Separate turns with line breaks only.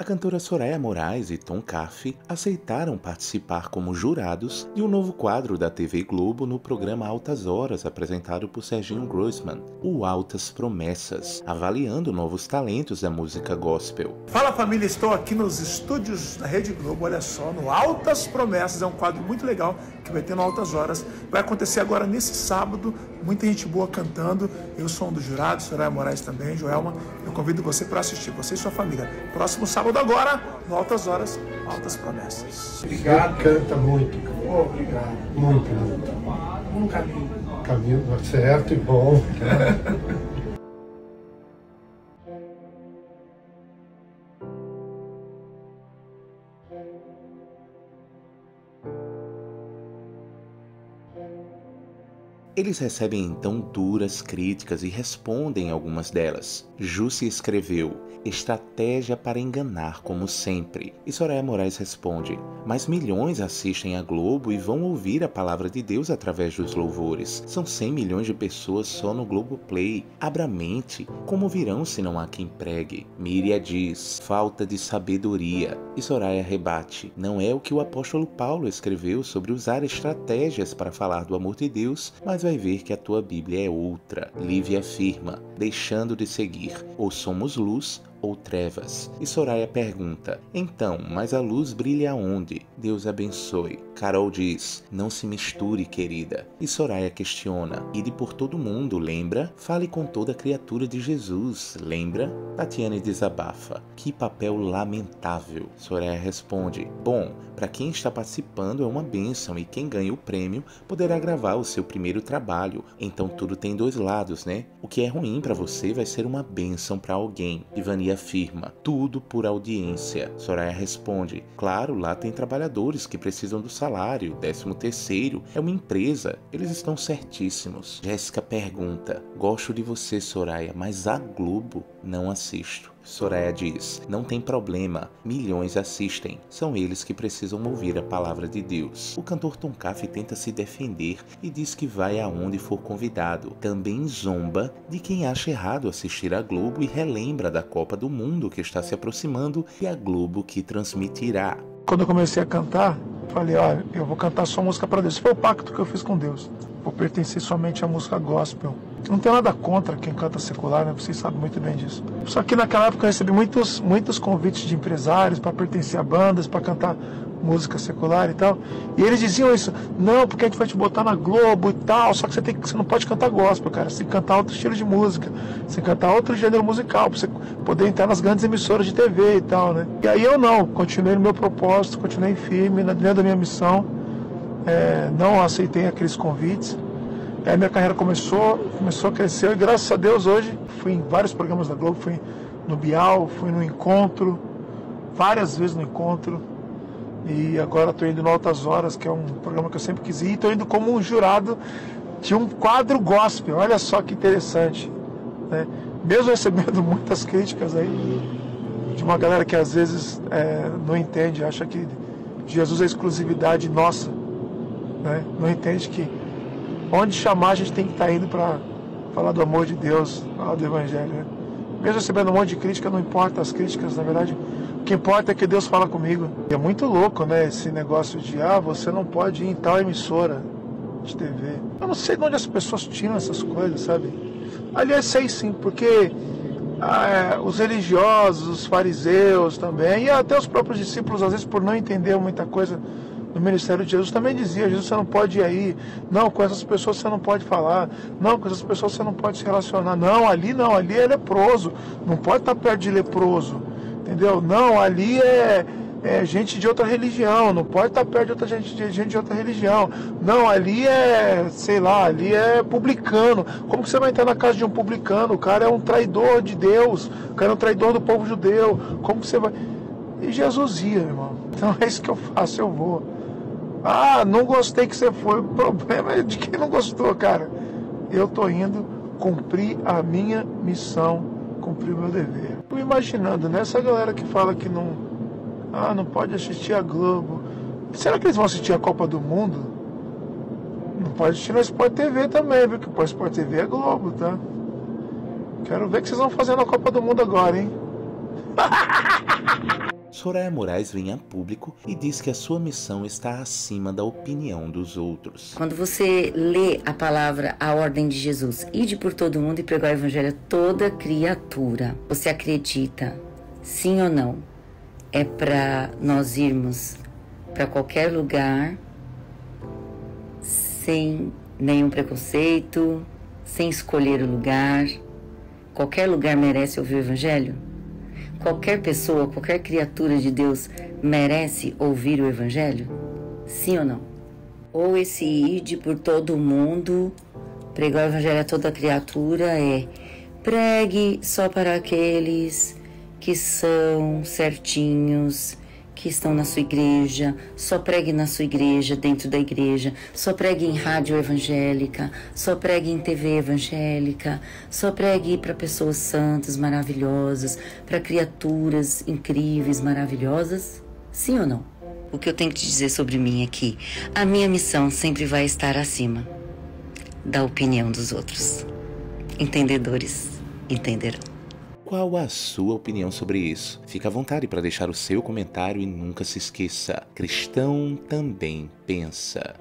A cantora Soraya Moraes e Tom Caff aceitaram participar como jurados de um novo quadro da TV Globo no programa Altas Horas, apresentado por Serginho Grossman, o Altas Promessas, avaliando novos talentos da música gospel.
Fala família, estou aqui nos estúdios da Rede Globo, olha só, no Altas Promessas, é um quadro muito legal que vai ter no Altas Horas. Vai acontecer agora nesse sábado, muita gente boa cantando. Eu sou um dos jurados, Soraya Moraes também, Joelma. Eu convido você para assistir, você e sua família. Próximo sábado agora, no Altas Horas, Altas Promessas.
Obrigado. Canta muito.
Oh, obrigado.
Muito, muito.
Um caminho.
Caminho certo e bom.
Eles recebem então duras críticas e respondem algumas delas. Jussi escreveu: Estratégia para enganar, como sempre. E Soraya Moraes responde: Mas milhões assistem a Globo e vão ouvir a palavra de Deus através dos louvores. São 100 milhões de pessoas só no Globo Play. Abra mente. Como virão se não há quem pregue? Míria diz: Falta de sabedoria. E Soraya rebate: Não é o que o apóstolo Paulo escreveu sobre usar estratégias para falar do amor de Deus, mas vai ver que a tua Bíblia é outra. Lívia afirma, deixando de seguir, ou somos luz ou trevas. E Soraya pergunta: Então, mas a luz brilha aonde? Deus abençoe. Carol diz: Não se misture, querida. E Soraya questiona: Ide por todo mundo, lembra? Fale com toda criatura de Jesus, lembra? Tatiane desabafa: Que papel lamentável. Soraya responde: Bom, para quem está participando é uma bênção e quem ganha o prêmio poderá gravar o seu primeiro trabalho. Então tudo tem dois lados, né? O que é ruim para você vai ser uma bênção para alguém. Ivani afirma: Tudo por audiência. Soraya responde: Claro, lá tem trabalhadores que precisam do salário, décimo terceiro, é uma empresa, eles estão certíssimos. Jéssica pergunta: Gosto de você, Soraya, mas a Globo não assisto. Soraya diz: Não tem problema, milhões assistem, são eles que precisam ouvir a palavra de Deus. O cantor Tom Caff tenta se defender e diz que vai aonde for convidado. Também zomba de quem acha errado assistir a Globo e relembra da Copa do Mundo que está se aproximando e a Globo que transmitirá.
Quando eu comecei a cantar, falei: Olha, eu vou cantar só música para Deus. Foi o pacto que eu fiz com Deus. Vou pertencer somente à música gospel. Não tenho nada contra quem canta secular, né? Vocês sabem muito bem disso. Só que naquela época eu recebi muitos, muitos convites de empresários para pertencer a bandas, para cantar música secular e tal. E eles diziam isso, não, porque a gente vai te botar na Globo e tal, só que você, tem, você não pode cantar gospel, cara. Você tem que cantar outro estilo de música, você tem que cantar outro gênero musical, para você poder entrar nas grandes emissoras de TV e tal, né? E aí eu não, continuei no meu propósito, continuei firme dentro da minha missão, é, não aceitei aqueles convites. Aí minha carreira começou, começou a crescer e graças a Deus hoje fui em vários programas da Globo, fui no Bial, fui no Encontro, várias vezes no Encontro. E agora estou indo no Altas Horas, que é um programa que eu sempre quis ir. Estou indo como um jurado de um quadro gospel. Olha só que interessante. Né? Mesmo recebendo muitas críticas aí, de uma galera que às vezes é, não entende, acha que Jesus é exclusividade nossa. Né? Não entende que onde chamar a gente tem que estar indo para falar do amor de Deus, falar do Evangelho. Né? Mesmo recebendo um monte de crítica, não importa as críticas, na verdade, o que importa é que Deus fala comigo. E é muito louco, né, esse negócio de, ah, você não pode ir em tal emissora de TV. Eu não sei de onde as pessoas tiram essas coisas, sabe? Aliás, sei sim, porque ah, os religiosos, os fariseus também, e até os próprios discípulos, às vezes, por não entender muita coisa no ministério de Jesus também dizia, Jesus você não pode ir aí, não, com essas pessoas você não pode falar, não, com essas pessoas você não pode se relacionar, não, ali não, ali é leproso, não pode estar perto de leproso, entendeu? Não, ali é, é gente de outra religião, não pode estar perto de outra gente de, gente de outra religião, não, ali é, sei lá, ali é publicano, como que você vai entrar na casa de um publicano? O cara é um traidor de Deus, o cara é um traidor do povo judeu, como que você vai... E Jesus ia, irmão. Então é isso que eu faço, eu vou. Ah, não gostei que você foi. O problema é de quem não gostou, cara. Eu tô indo cumprir a minha missão, cumprir o meu dever. Tô imaginando, né? Essa galera que fala que não. Ah, não pode assistir a Globo. Será que eles vão assistir a Copa do Mundo? Não pode assistir no Sport TV também, viu? Que o Sport TV é Globo, tá? Quero ver o que vocês vão fazer na Copa do Mundo agora, hein?
Soraya Moraes vem a público e diz que a sua missão está acima da opinião dos outros.
Quando você lê a palavra, a ordem de Jesus, ide por todo mundo e pregar o evangelho a toda criatura, você acredita, sim ou não? É para nós irmos para qualquer lugar sem nenhum preconceito, sem escolher o lugar. Qualquer lugar merece ouvir o Evangelho? Qualquer pessoa, qualquer criatura de Deus merece ouvir o Evangelho? Sim ou não? Ou esse ide por todo mundo, pregar o Evangelho a toda criatura é pregue só para aqueles que são certinhos, que estão na sua igreja, só pregue na sua igreja, dentro da igreja, só pregue em rádio evangélica, só pregue em TV evangélica, só pregue para pessoas santas, maravilhosas, para criaturas incríveis, maravilhosas? Sim ou não? O que eu tenho que te dizer sobre mim é que a minha missão sempre vai estar acima da opinião dos outros. Entendedores entenderão.
Qual a sua opinião sobre isso? Fique à vontade para deixar o seu comentário e nunca se esqueça: cristão também pensa.